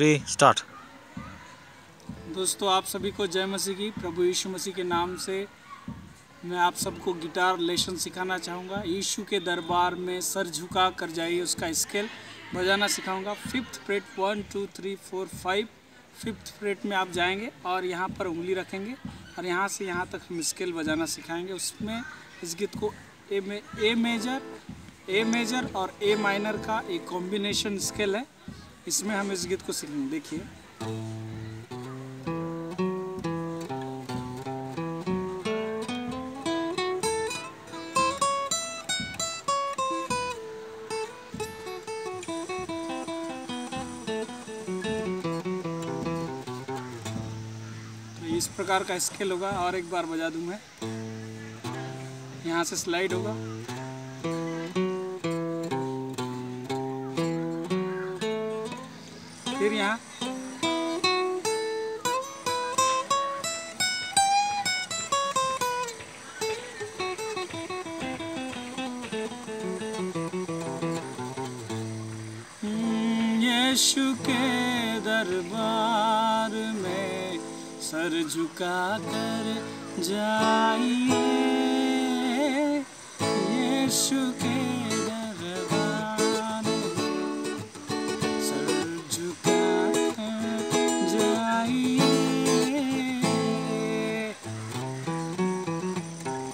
Start दोस्तों, आप सभी को जय मसीह की, प्रभु यीशु मसीह के नाम से मैं आप सबको गिटार लेसन सिखाना चाहूँगा। यीशु के दरबार में सर झुका कर जाइए उसका स्केल। बजाना सिखाऊँगा। Fifth fret one two three four five fifth fret में आप जाएँगे और यहाँ पर उंगली रखेंगे और यहाँ से यहाँ तक हम स्केल बजाना सिखाएँगे। उसमें इस गीत को ए ए मेजर ए मेजर और ए माइनर का एक कॉम्बिनेशन स्केल है। इसमें हम इस गीत को सीखेंगे देखिए। तो इस प्रकार का स्केल होगा, और एक बार बजा दूँ मैं। यहाँ से स्लाइड होगा। फिर यहाँ। हम्म, के दरबार में सर झुका कर जाइए। यीशु